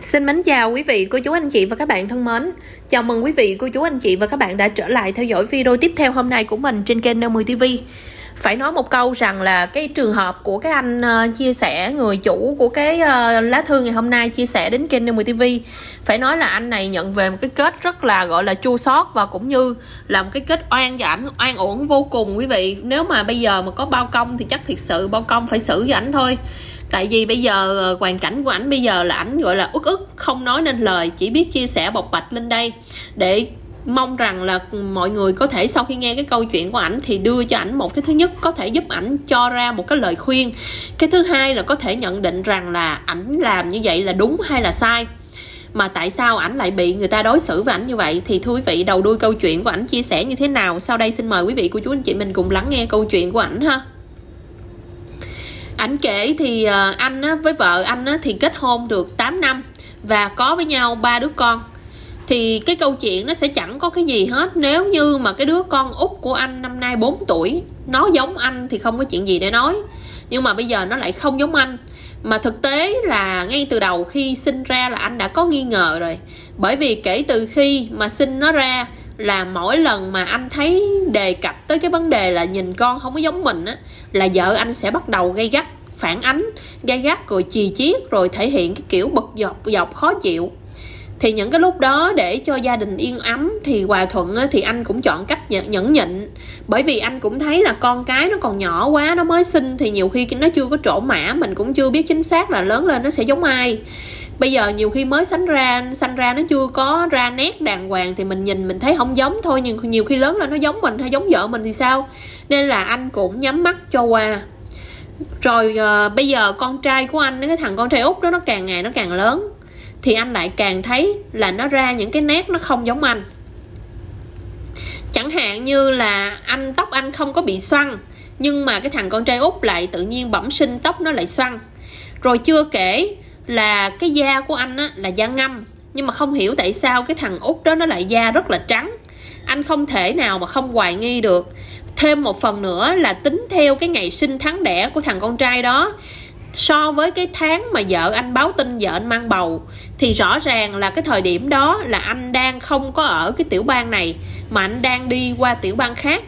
Xin mến chào quý vị, cô chú anh chị và các bạn thân mến. Chào mừng quý vị, cô chú anh chị và các bạn đã trở lại theo dõi video tiếp theo hôm nay của mình trên kênh Nêu 10 TV. Phải nói một câu rằng là cái trường hợp của cái anh ờ, chia sẻ người chủ của cái ờ, lá thư ngày hôm nay chia sẻ đến kênh Nêu 10 TV. Phải nói là anh này nhận về một cái kết rất là gọi là chua xót và cũng như là một cái kết oan cho ảnh, oan uổng vô cùng quý vị. Nếu mà bây giờ mà có bao công thì chắc thiệt sự bao công phải xử cho ảnh thôi tại vì bây giờ ờ, hoàn cảnh của ảnh bây giờ là ảnh gọi là ức ức, không nói nên lời, chỉ biết chia sẻ bộc bạch lên đây. Để mong rằng là mọi người có thể sau khi nghe cái câu chuyện của ảnh thì đưa cho ảnh một cái thứ nhất, có thể giúp ảnh cho ra một cái lời khuyên. Cái thứ hai là có thể nhận định rằng là ảnh làm như vậy là đúng hay là sai. Mà tại sao ảnh lại bị người ta đối xử với ảnh như vậy? Thì thưa quý vị, đầu đuôi câu chuyện của ảnh chia sẻ như thế nào? Sau đây xin mời quý vị cô chú anh chị mình cùng lắng nghe câu chuyện của ảnh ha ảnh kể thì ờ, anh á, với vợ anh á, thì kết hôn được 8 năm và có với nhau ba đứa con. Thì cái câu chuyện nó sẽ chẳng có cái gì hết. Nếu như mà cái đứa con út của anh năm nay 4 tuổi nó giống anh thì không có chuyện gì để nói. Nhưng mà bây giờ nó lại không giống anh. Mà thực tế là ngay từ đầu khi sinh ra là anh đã có nghi ngờ rồi. Bởi vì kể từ khi mà sinh nó ra là mỗi lần mà anh thấy đề cập tới cái vấn đề là nhìn con không có giống mình á, là vợ anh sẽ bắt đầu gây gắt, phản ánh gây gắt rồi chì chiết rồi thể hiện cái kiểu bực dọc dọc khó chịu. Thì những cái lúc đó để cho gia đình yên ấm thì hòa thuận thì anh cũng chọn cách nhẫn nhịn. Bởi vì anh cũng thấy là con cái nó còn nhỏ quá, nó mới sinh thì nhiều khi nó chưa có trổ mã, mình cũng chưa biết chính xác là lớn lên nó sẽ giống ai bây giờ nhiều khi mới sánh ra sanh ra nó chưa có ra nét đàng hoàng thì mình nhìn mình thấy không giống thôi nhưng nhiều khi lớn lên nó giống mình hay giống vợ mình thì sao? Nên là anh cũng nhắm mắt cho qua. Rồi uh, bây giờ con trai của anh cái thằng con trai út đó nó càng ngày nó càng lớn thì anh lại càng thấy là nó ra những cái nét nó không giống anh. Chẳng hạn như là anh tóc anh không có bị xoăn nhưng mà cái thằng con trai út lại tự nhiên bẩm sinh tóc nó lại xoăn. Rồi chưa kể là cái da của anh á, là da ngâm nhưng mà không hiểu tại sao cái thằng út đó nó lại da rất là trắng. Anh không thể nào mà không hoài nghi được. Thêm một phần nữa là tính theo cái ngày sinh tháng đẻ của thằng con trai đó so với cái tháng mà vợ anh báo tin vợ anh mang bầu thì rõ ràng là cái thời điểm đó là anh đang không có ở cái tiểu bang này mà anh đang đi qua tiểu bang khác.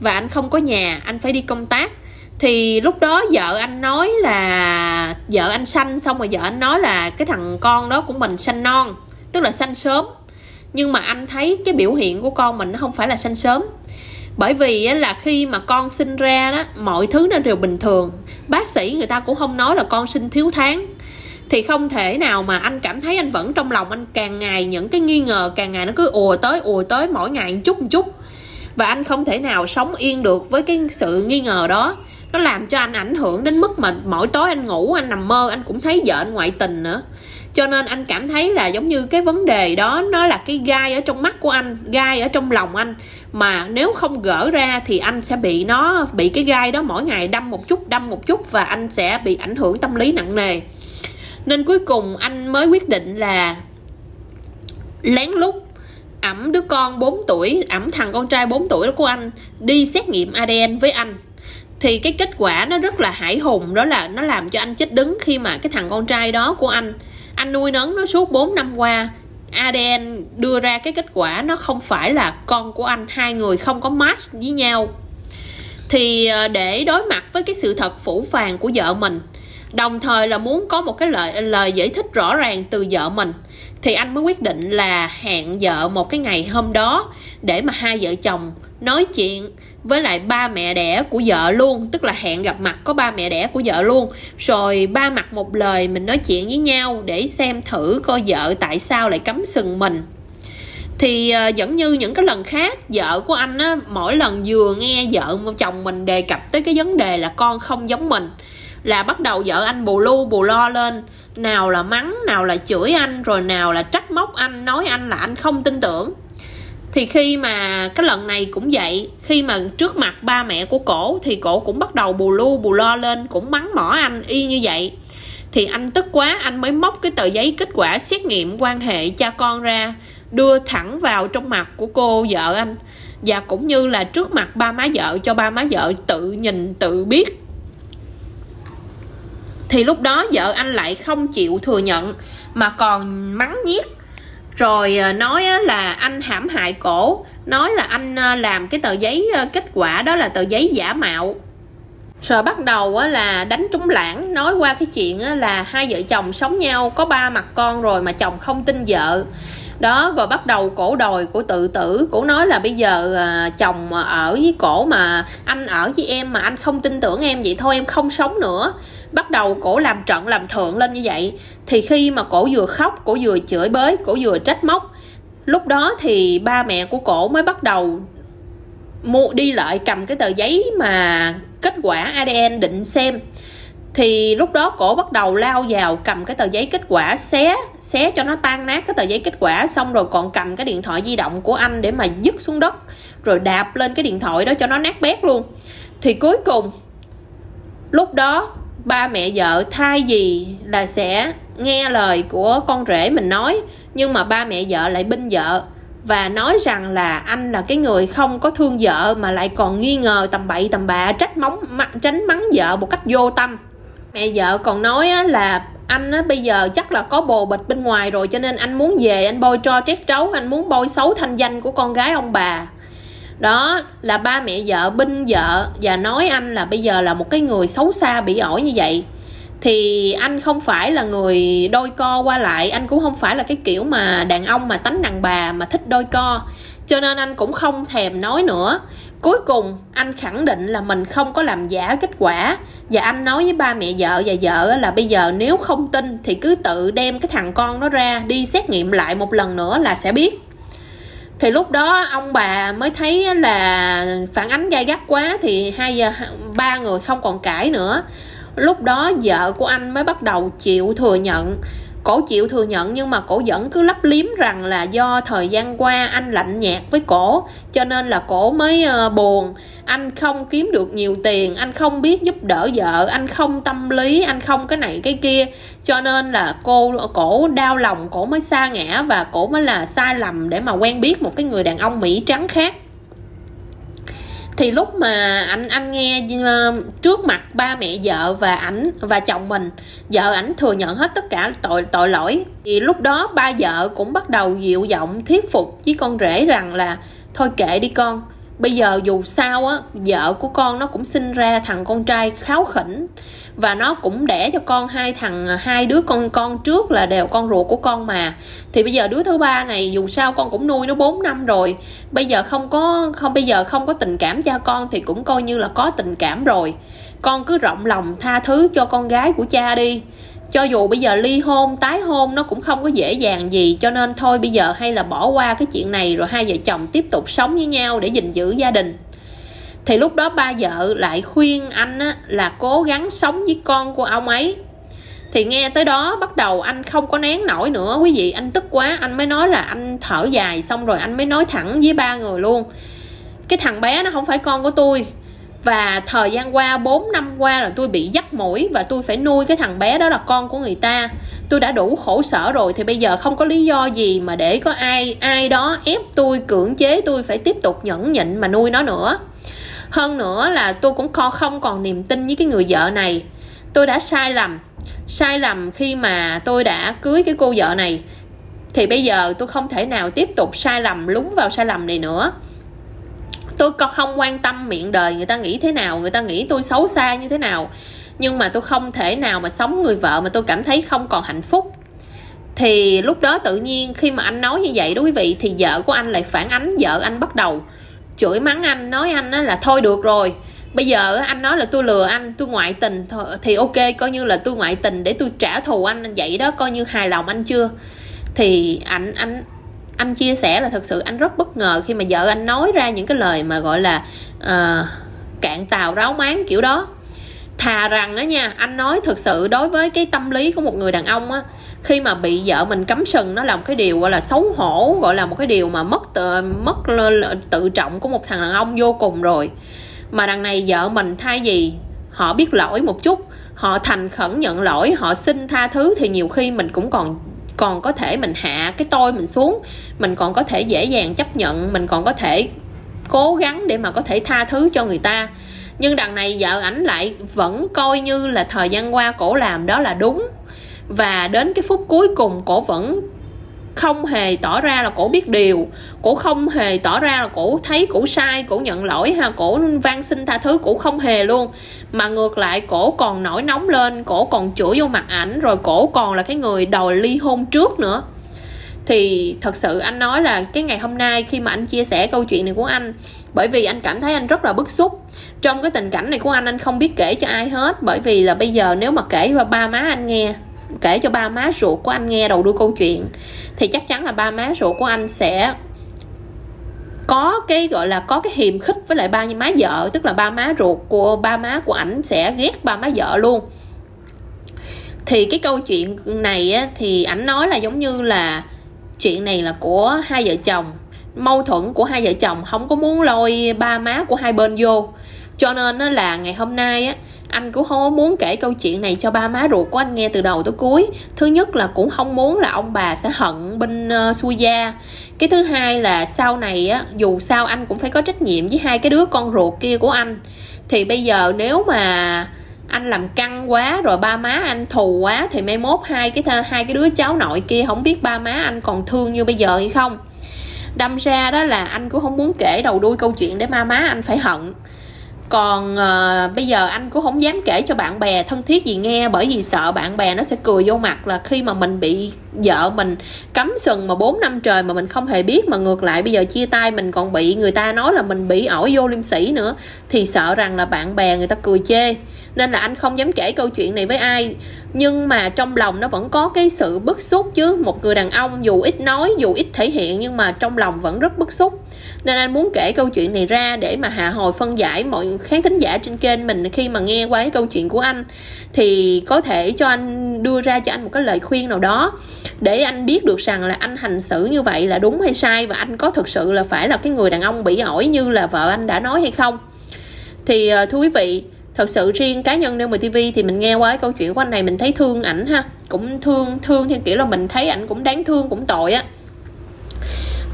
Và anh không có nhà anh phải đi công tác thì lúc đó vợ anh nói là, vợ anh sanh xong rồi vợ anh nói là cái thằng con đó của mình sanh non, tức là sanh sớm. Nhưng mà anh thấy cái biểu hiện của con mình nó không phải là sanh sớm. Bởi vì là khi mà con sinh ra đó, mọi thứ nó đều bình thường. Bác sĩ người ta cũng không nói là con sinh thiếu tháng. Thì không thể nào mà anh cảm thấy anh vẫn trong lòng anh càng ngày những cái nghi ngờ càng ngày nó cứ ùa tới ùa tới mỗi ngày một chút một chút. Và anh không thể nào sống yên được với cái sự nghi ngờ đó nó làm cho anh ảnh hưởng đến mức mà mỗi tối anh ngủ, anh nằm mơ, anh cũng thấy vợ anh ngoại tình nữa. Cho nên anh cảm thấy là giống như cái vấn đề đó, nó là cái gai ở trong mắt của anh, gai ở trong lòng anh. Mà nếu không gỡ ra thì anh sẽ bị nó, bị cái gai đó mỗi ngày đâm một chút, đâm một chút và anh sẽ bị ảnh hưởng tâm lý nặng nề. Nên cuối cùng anh mới quyết định là lén lút ẩm đứa con 4 tuổi ẩm thằng con trai 4 tuổi đó của anh đi xét nghiệm ADN với anh thì cái kết quả nó rất là hải hùng, đó là nó làm cho anh chết đứng khi mà cái thằng con trai đó của anh anh nuôi nấng nó suốt 4 năm qua. ADN đưa ra cái kết quả nó không phải là con của anh, hai người không có match với nhau. Thì ờ, để đối mặt với cái sự thật phủ phàng của vợ mình, đồng thời là muốn có một cái lời lời giải thích rõ ràng từ vợ mình, thì anh mới quyết định là hẹn vợ một cái ngày hôm đó để mà hai vợ chồng nói chuyện với lại ba mẹ đẻ của vợ luôn, tức là hẹn gặp mặt có ba mẹ đẻ của vợ luôn. Rồi ba mặt một lời mình nói chuyện với nhau để xem thử coi vợ tại sao lại cấm sừng mình. Thì ờ, vẫn như những cái lần khác, vợ của anh á, mỗi lần vừa nghe vợ chồng mình đề cập tới cái vấn đề là con không giống mình, là bắt đầu vợ anh bù lu bù lo lên. Nào là mắng, nào là chửi anh, rồi nào là trách móc anh, nói anh là anh không tin tưởng thì khi mà cái lần này cũng vậy, khi mà trước mặt ba mẹ của cổ thì cổ cũng bắt đầu bù lu, bù lo lên, cũng mắng mỏ anh y như vậy. Thì anh tức quá, anh mới móc cái tờ giấy kết quả xét nghiệm quan hệ cha con ra, đưa thẳng vào trong mặt của cô vợ anh. Và cũng như là trước mặt ba má vợ, cho ba má vợ tự nhìn, tự biết. Thì lúc đó vợ anh lại không chịu thừa nhận, mà còn mắng nhiếc rồi ờ, nói là anh hãm hại cổ. Nói là anh ờ, làm cái tờ giấy ờ, kết quả đó là tờ giấy giả mạo. Rồi bắt đầu là đánh trúng lãng. Nói qua cái chuyện là hai vợ chồng sống nhau có ba mặt con rồi mà chồng không tin vợ. Đó rồi bắt đầu cổ đòi của tự tử cổ nói là bây giờ à, chồng ở với cổ mà anh ở với em mà anh không tin tưởng em vậy thôi em không sống nữa bắt đầu cổ làm trận làm thượng lên như vậy. Thì khi mà cổ vừa khóc, cổ vừa chửi bới, cổ vừa trách móc, lúc đó thì ba mẹ của cổ mới bắt đầu mua, đi lại cầm cái tờ giấy mà kết quả ADN định xem. Thì lúc đó cổ bắt đầu lao vào cầm cái tờ giấy kết quả xé xé cho nó tan nát cái tờ giấy kết quả, xong rồi còn cầm cái điện thoại di động của anh để mà dứt xuống đất, rồi đạp lên cái điện thoại đó cho nó nát bét luôn. Thì cuối cùng, lúc đó ba mẹ vợ thay gì là sẽ nghe lời của con rể mình nói nhưng mà ba mẹ vợ lại binh vợ và nói rằng là anh là cái người không có thương vợ mà lại còn nghi ngờ tầm bậy tầm bạ trách móng tránh mắng vợ một cách vô tâm. Mẹ vợ còn nói là anh á, bây giờ chắc là có bồ bịch bên ngoài rồi cho nên anh muốn về anh bôi tro trét trấu anh muốn bôi xấu thanh danh của con gái ông bà đó, là ba mẹ vợ binh vợ và nói anh là bây giờ là một cái người xấu xa, bị ổi như vậy. Thì anh không phải là người đôi co qua lại, anh cũng không phải là cái kiểu mà đàn ông mà tánh đàn bà mà thích đôi co. Cho nên anh cũng không thèm nói nữa. Cuối cùng, anh khẳng định là mình không có làm giả kết quả. Và anh nói với ba mẹ vợ và vợ là bây giờ nếu không tin thì cứ tự đem cái thằng con nó ra đi xét nghiệm lại một lần nữa là sẽ biết thì lúc đó ông bà mới thấy là phản ánh gai gắt quá thì hai giờ, ba người không còn cãi nữa. Lúc đó vợ của anh mới bắt đầu chịu thừa nhận cổ chịu thừa nhận nhưng mà cổ vẫn cứ lấp liếm rằng là do thời gian qua anh lạnh nhạt với cổ cho nên là cổ mới uh, buồn. Anh không kiếm được nhiều tiền anh không biết giúp đỡ vợ anh không tâm lý anh không cái này cái kia. Cho nên là cô cổ đau lòng cổ mới xa ngã và cổ mới là sai lầm để mà quen biết một cái người đàn ông mỹ trắng khác thì lúc mà anh anh nghe ờ, trước mặt ba mẹ vợ và ảnh và chồng mình, vợ ảnh thừa nhận hết tất cả tội tội lỗi. Thì lúc đó ba vợ cũng bắt đầu dịu giọng thuyết phục với con rể rằng là, thôi kệ đi con bây giờ dù sao á, vợ của con nó cũng sinh ra thằng con trai kháo khỉnh. Và nó cũng đẻ cho con hai thằng, hai đứa con con trước là đều con ruột của con mà. Thì bây giờ đứa thứ ba này dù sao con cũng nuôi nó 4 năm rồi. Bây giờ không có, không, bây giờ không có tình cảm cho con thì cũng coi như là có tình cảm rồi. Con cứ rộng lòng tha thứ cho con gái của cha đi cho dù bây giờ ly hôn tái hôn nó cũng không có dễ dàng gì cho nên thôi bây giờ hay là bỏ qua cái chuyện này rồi hai vợ chồng tiếp tục sống với nhau để gìn giữ gia đình. Thì lúc đó ba vợ lại khuyên anh á, là cố gắng sống với con của ông ấy. Thì nghe tới đó bắt đầu anh không có nén nổi nữa. Quý vị anh tức quá anh mới nói là anh thở dài xong rồi anh mới nói thẳng với ba người luôn. Cái thằng bé nó không phải con của tôi và thời gian qua 4 năm qua là tôi bị dắt mũi và tôi phải nuôi cái thằng bé đó là con của người ta. Tôi đã đủ khổ sở rồi thì bây giờ không có lý do gì mà để có ai ai đó ép tôi, cưỡng chế tôi phải tiếp tục nhẫn nhịn mà nuôi nó nữa. Hơn nữa là tôi cũng không còn niềm tin với cái người vợ này. Tôi đã sai lầm. Sai lầm khi mà tôi đã cưới cái cô vợ này. Thì bây giờ tôi không thể nào tiếp tục sai lầm, lúng vào sai lầm này nữa tôi không quan tâm miệng đời người ta nghĩ thế nào, người ta nghĩ tôi xấu xa như thế nào. Nhưng mà tôi không thể nào mà sống người vợ mà tôi cảm thấy không còn hạnh phúc. Thì lúc đó tự nhiên khi mà anh nói như vậy đó quý vị, thì vợ của anh lại phản ánh vợ anh bắt đầu. Chửi mắng anh, nói anh là thôi được rồi. Bây giờ anh nói là tôi lừa anh, tôi ngoại tình thì ok, coi như là tôi ngoại tình để tôi trả thù anh vậy đó, coi như hài lòng anh chưa? Thì anh anh anh chia sẻ là thật sự anh rất bất ngờ khi mà vợ anh nói ra những cái lời mà gọi là uh, cạn tàu ráo máng kiểu đó. Thà rằng á nha anh nói thực sự đối với cái tâm lý của một người đàn ông á khi mà bị vợ mình cấm sừng nó là một cái điều gọi là xấu hổ gọi là một cái điều mà mất tự, mất tự trọng của một thằng đàn ông vô cùng rồi. Mà đằng này vợ mình thay gì họ biết lỗi một chút họ thành khẩn nhận lỗi họ xin tha thứ thì nhiều khi mình cũng còn còn có thể mình hạ cái tôi mình xuống, mình còn có thể dễ dàng chấp nhận, mình còn có thể cố gắng để mà có thể tha thứ cho người ta. Nhưng đằng này vợ ảnh lại vẫn coi như là thời gian qua cổ làm đó là đúng. Và đến cái phút cuối cùng cổ vẫn không hề tỏ ra là cổ biết điều. Cổ không hề tỏ ra là cổ thấy, cổ sai, cổ nhận lỗi ha. Cổ van xin tha thứ, cổ không hề luôn. Mà ngược lại, cổ còn nổi nóng lên, cổ còn chửi vô mặt ảnh, rồi cổ còn là cái người đòi ly hôn trước nữa. Thì thật sự anh nói là cái ngày hôm nay khi mà anh chia sẻ câu chuyện này của anh, bởi vì anh cảm thấy anh rất là bức xúc. Trong cái tình cảnh này của anh anh không biết kể cho ai hết, bởi vì là bây giờ nếu mà kể cho ba má anh nghe kể cho ba má ruột của anh nghe đầu đuôi câu chuyện thì chắc chắn là ba má ruột của anh sẽ có cái gọi là có cái hiềm khích với lại ba má vợ. Tức là ba má ruột của ba má của ảnh sẽ ghét ba má vợ luôn. Thì cái câu chuyện này á, thì ảnh nói là giống như là chuyện này là của hai vợ chồng. Mâu thuẫn của hai vợ chồng không có muốn lôi ba má của hai bên vô. Cho nên là ngày hôm nay á anh cũng không muốn kể câu chuyện này cho ba má ruột của anh nghe từ đầu tới cuối. Thứ nhất là cũng không muốn là ông bà sẽ hận bên ờ, uh, xuôi gia. Cái thứ hai là sau này á dù sao anh cũng phải có trách nhiệm với hai cái đứa con ruột kia của anh. Thì bây giờ nếu mà anh làm căng quá rồi ba má anh thù quá thì mai mốt hai cái thơ, hai cái đứa cháu nội kia không biết ba má anh còn thương như bây giờ hay không. Đâm ra đó là anh cũng không muốn kể đầu đuôi câu chuyện để ma má anh phải hận còn uh, bây giờ anh cũng không dám kể cho bạn bè thân thiết gì nghe bởi vì sợ bạn bè nó sẽ cười vô mặt là khi mà mình bị vợ mình cấm sừng mà 4 năm trời mà mình không hề biết. Mà ngược lại bây giờ chia tay mình còn bị người ta nói là mình bị ổi vô liêm sĩ nữa thì sợ rằng là bạn bè người ta cười chê nên là anh không dám kể câu chuyện này với ai. Nhưng mà trong lòng nó vẫn có cái sự bức xúc chứ. Một người đàn ông dù ít nói, dù ít thể hiện, nhưng mà trong lòng vẫn rất bức xúc. Nên anh muốn kể câu chuyện này ra để mà hạ hồi phân giải mọi khán thính giả trên kênh mình khi mà nghe qua cái câu chuyện của anh. Thì có thể cho anh đưa ra cho anh một cái lời khuyên nào đó để anh biết được rằng là anh hành xử như vậy là đúng hay sai và anh có thực sự là phải là cái người đàn ông bị ổi như là vợ anh đã nói hay không. Thì ờ, thưa quý vị thật sự riêng cá nhân Nêu TV thì mình nghe qua cái câu chuyện của anh này mình thấy thương ảnh ha. Cũng thương thương theo kiểu là mình thấy ảnh cũng đáng thương, cũng tội á.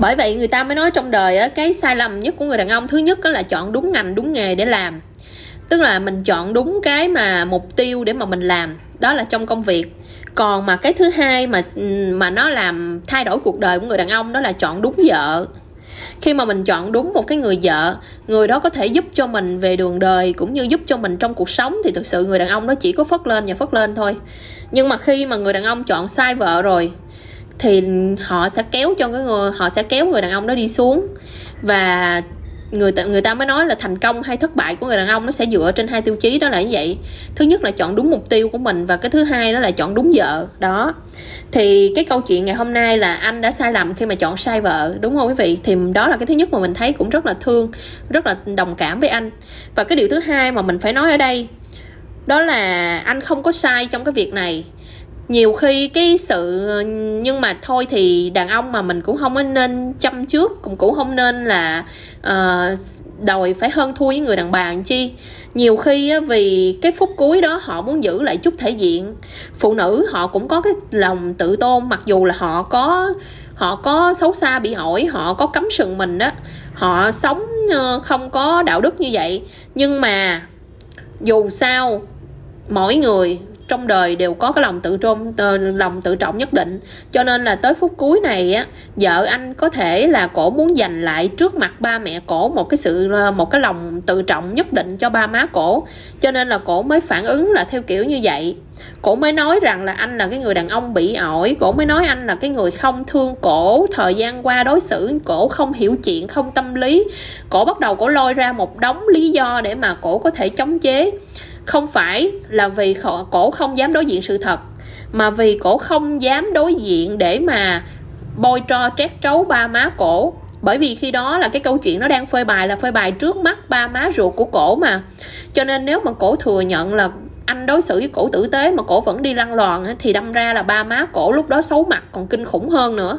Bởi vậy người ta mới nói trong đời á, cái sai lầm nhất của người đàn ông thứ nhất đó là chọn đúng ngành, đúng nghề để làm. Tức là mình chọn đúng cái mà mục tiêu để mà mình làm, đó là trong công việc. Còn mà cái thứ hai mà mà nó làm thay đổi cuộc đời của người đàn ông đó là chọn đúng vợ khi mà mình chọn đúng một cái người vợ, người đó có thể giúp cho mình về đường đời cũng như giúp cho mình trong cuộc sống, thì thực sự người đàn ông đó chỉ có phất lên và phất lên thôi. Nhưng mà khi mà người đàn ông chọn sai vợ rồi, thì họ sẽ kéo cho cái người, họ sẽ kéo người đàn ông đó đi xuống. Và người ta người ta mới nói là thành công hay thất bại của người đàn ông nó sẽ dựa trên hai tiêu chí đó là như vậy. Thứ nhất là chọn đúng mục tiêu của mình và cái thứ hai đó là chọn đúng vợ, đó. Thì cái câu chuyện ngày hôm nay là anh đã sai lầm khi mà chọn sai vợ, đúng không quý vị? Thì đó là cái thứ nhất mà mình thấy cũng rất là thương, rất là đồng cảm với anh. Và cái điều thứ hai mà mình phải nói ở đây, đó là anh không có sai trong cái việc này nhiều khi cái sự nhưng mà thôi thì đàn ông mà mình cũng không nên chăm trước cũng cũng không nên là uh, đòi phải hơn thua với người đàn bà làm chi. Nhiều khi á, vì cái phút cuối đó họ muốn giữ lại chút thể diện. Phụ nữ họ cũng có cái lòng tự tôn mặc dù là họ có họ có xấu xa bị hỏi họ có cấm sừng mình đó họ sống ờ, không có đạo đức như vậy. Nhưng mà dù sao mỗi người trong đời đều có cái lòng tự trọng ờ, lòng tự trọng nhất định. Cho nên là tới phút cuối này á, vợ anh có thể là cổ muốn giành lại trước mặt ba mẹ cổ một cái sự ờ, một cái lòng tự trọng nhất định cho ba má cổ. Cho nên là cổ mới phản ứng là theo kiểu như vậy. Cổ mới nói rằng là anh là cái người đàn ông bị ổi, cổ mới nói anh là cái người không thương cổ, thời gian qua đối xử cổ không hiểu chuyện, không tâm lý. Cổ bắt đầu cổ lôi ra một đống lý do để mà cổ có thể chống chế không phải là vì cổ không dám đối diện sự thật, mà vì cổ không dám đối diện để mà bôi tro trét trấu ba má cổ. Bởi vì khi đó là cái câu chuyện nó đang phơi bài là phơi bài trước mắt ba má ruột của cổ mà. Cho nên nếu mà cổ thừa nhận là anh đối xử với cổ tử tế mà cổ vẫn đi lăn loàn thì đâm ra là ba má cổ lúc đó xấu mặt, còn kinh khủng hơn nữa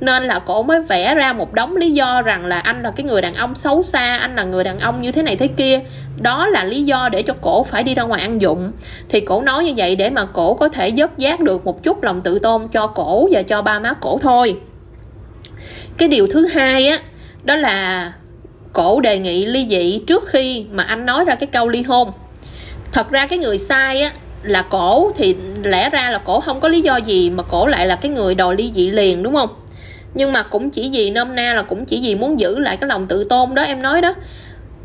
nên là cổ mới vẽ ra một đống lý do rằng là anh là cái người đàn ông xấu xa, anh là người đàn ông như thế này thế kia. Đó là lý do để cho cổ phải đi ra ngoài ăn dụng. Thì cổ nói như vậy để mà cổ có thể dớt giác được một chút lòng tự tôn cho cổ và cho ba má cổ thôi. Cái điều thứ hai á, đó là cổ đề nghị ly dị trước khi mà anh nói ra cái câu ly hôn. Thật ra cái người sai á, là cổ thì lẽ ra là cổ không có lý do gì mà cổ lại là cái người đòi ly dị liền, đúng không? Nhưng mà cũng chỉ vì nôm na là cũng chỉ vì muốn giữ lại cái lòng tự tôn đó em nói đó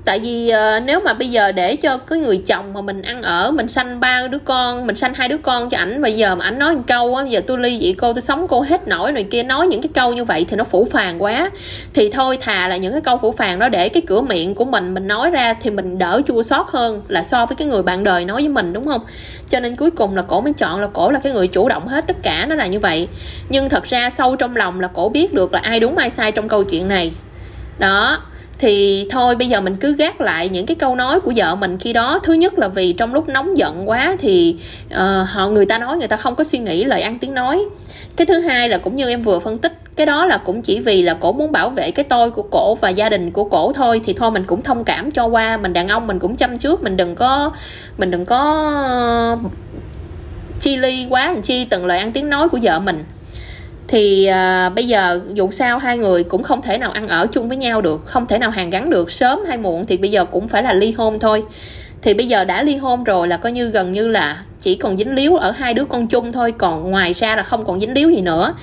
tại vì uh, nếu mà bây giờ để cho cái người chồng mà mình ăn ở mình sanh ba đứa con mình sanh hai đứa con cho ảnh bây giờ mà ảnh nói một câu á giờ tôi ly dị cô tôi sống cô hết nổi rồi kia nói những cái câu như vậy thì nó phủ phàng quá. Thì thôi thà là những cái câu phủ phàng đó để cái cửa miệng của mình mình nói ra thì mình đỡ chua xót hơn là so với cái người bạn đời nói với mình đúng không? Cho nên cuối cùng là cổ mới chọn là cổ là cái người chủ động hết tất cả nó là như vậy. Nhưng thật ra sâu trong lòng là cổ biết được là ai đúng ai sai trong câu chuyện này. Đó thì thôi bây giờ mình cứ gác lại những cái câu nói của vợ mình khi đó. Thứ nhất là vì trong lúc nóng giận quá thì uh, họ người ta nói người ta không có suy nghĩ lời ăn tiếng nói. Cái thứ hai là cũng như em vừa phân tích cái đó là cũng chỉ vì là cổ muốn bảo vệ cái tôi của cổ và gia đình của cổ thôi. Thì thôi mình cũng thông cảm cho qua mình đàn ông mình cũng chăm trước mình đừng có mình đừng có ờ, chi ly quá làm chi từng lời ăn tiếng nói của vợ mình thì à, bây giờ dù sao hai người cũng không thể nào ăn ở chung với nhau được không thể nào hàng gắn được sớm hay muộn thì bây giờ cũng phải là ly hôn thôi. Thì bây giờ đã ly hôn rồi là coi như gần như là chỉ còn dính líu ở hai đứa con chung thôi còn ngoài ra là không còn dính líu gì nữa.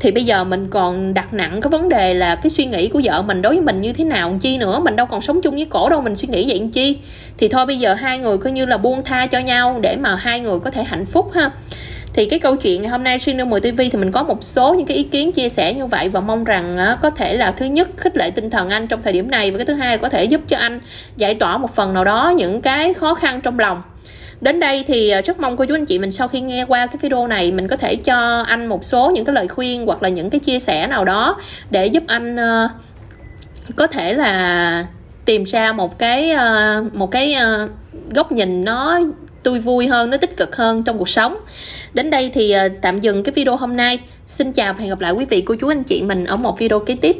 Thì bây giờ mình còn đặt nặng cái vấn đề là cái suy nghĩ của vợ mình đối với mình như thế nào chi nữa? Mình đâu còn sống chung với cổ đâu mình suy nghĩ vậy chi? Thì thôi bây giờ hai người coi như là buông tha cho nhau để mà hai người có thể hạnh phúc ha thì cái câu chuyện ngày hôm nay trên 10 TV thì mình có một số những cái ý kiến chia sẻ như vậy và mong rằng có thể là thứ nhất khích lệ tinh thần anh trong thời điểm này và cái thứ hai là có thể giúp cho anh giải tỏa một phần nào đó những cái khó khăn trong lòng. Đến đây thì à, rất mong cô chú anh chị mình sau khi nghe qua cái video này mình có thể cho anh một số những cái lời khuyên hoặc là những cái chia sẻ nào đó để giúp anh ờ, có thể là tìm ra một cái ờ, một cái ờ, góc nhìn nó tươi vui hơn, nó tích cực hơn trong cuộc sống. Đến đây thì ờ, tạm dừng cái video hôm nay. Xin chào và hẹn gặp lại quý vị, cô chú anh chị mình ở một video kế tiếp.